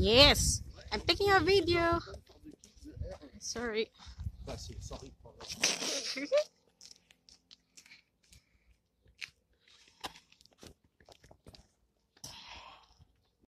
Yes, I'm taking a video. Sorry.